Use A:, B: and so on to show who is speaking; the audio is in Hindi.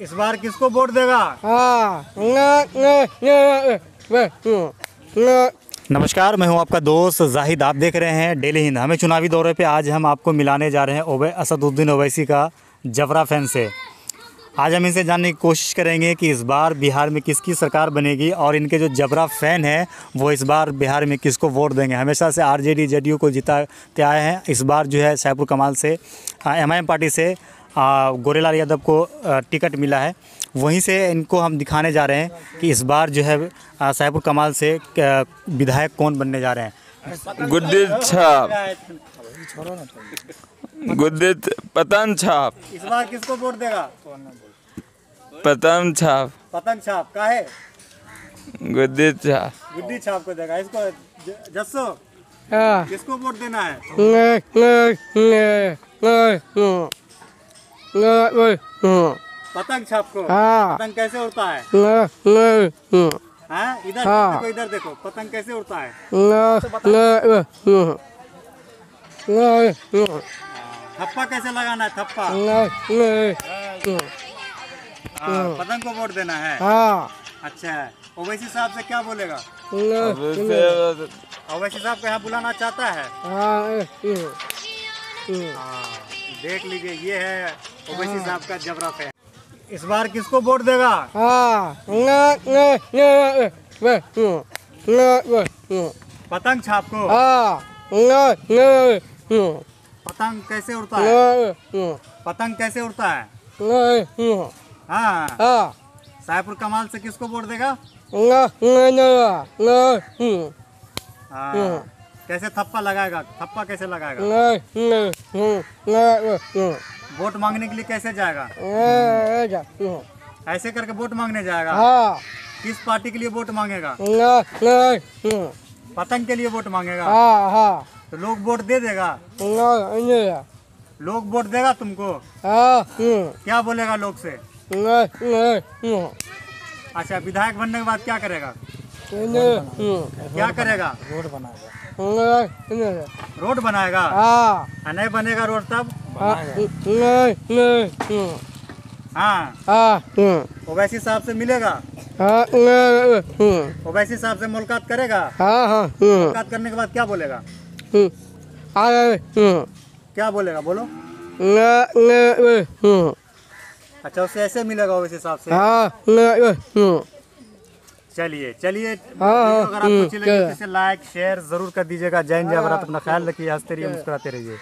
A: इस बार किसको वोट देगा? नमस्कार मैं हूँ आपका दोस्त जाहिद। आप देख रहे हैं डेली हिंद। हमें चुनावी दौरे पे आज हम आपको मिलाने जा रहे हैं ओवै असदुद्दीन ओवैसी का जबरा फ़ैन से। आज हम इनसे जानने की कोशिश करेंगे कि इस बार बिहार में किसकी सरकार बनेगी और इनके जो जबरा फ़ैन हैं वो इस बार बिहार में किसको वोट देंगे। हमेशा से आरजेडी जेडीयू को जिताते आए हैं। इस बार जो है सैफुल कमाल से एमआईएम पार्टी से गोरेलाल यादव को टिकट मिला है। वहीं से इनको हम दिखाने जा रहे हैं कि इस बार जो है आ, कमाल से विधायक कौन बनने जा रहे हैं।
B: गुद्दी छाप। गुद्दी पतन छाप।
A: इस बार किसको वोट देगा?
B: पतन छाप।
A: पतंग छाप का है
B: गुद्दी छाप।
A: गुड्डी छाप को देगा। इसको जस्सो किसको वोट देना है? पतंग छाप को
C: हाँ।
A: पतंग कैसे उड़ता है? हाँ। इधर
C: हाँ।
A: देखो इधर देखो पतंग कैसे उड़ता है? थप्पा कैसे लगाना है थप्पा? हाँ, पतंग को वोट देना है। अच्छा ओवैसी साहब से क्या बोलेगा? ओवैसी साहब को यहाँ बुलाना चाहता है? हाँ, देख लीजिए ये है ओवैसी साहब का जबरा फ़ैन इस बार किसको वोट देगा पतंग छाप को पतंग कैसे उड़ता है पतंग कैसे उड़ता है हाँ कमाल से किसको वोट देगा हाँ कैसे थप्पा लगाएगा? थप्पा कैसे लगाएगा? वोट मांगने के लिए कैसे जाएगा? ऐसे करके वोट मांगने जाएगा? किस पार्टी के लिए वोट मांगेगा? पतंग के लिए वोट मांगेगा? तो लोग वोट दे देगा? लोग वोट देगा तुमको? क्या बोलेगा लोग से? अच्छा विधायक बनने के बाद क्या करेगा? क्या करेगा? रोड बनाएगा। रोड बनाएगा? हाँ, नहीं बनेगा रोड तब? हाँ ओवैसी साहब से मिलेगा? ओवैसी साहब से मुलाकात करेगा? मुलाकात करने के बाद क्या बोलेगा? क्या बोलेगा? बोलो। अच्छा उससे ऐसे मिलेगा ओवैसी साहब से? चलिए चलिए। अगर आपको अच्छी लगी तो लाइक शेयर ज़रूर कर दीजिएगा। जैन जयरत जय भारत अपना ख्याल रखिए हँसते रहिए मुस्कुराते रहिए।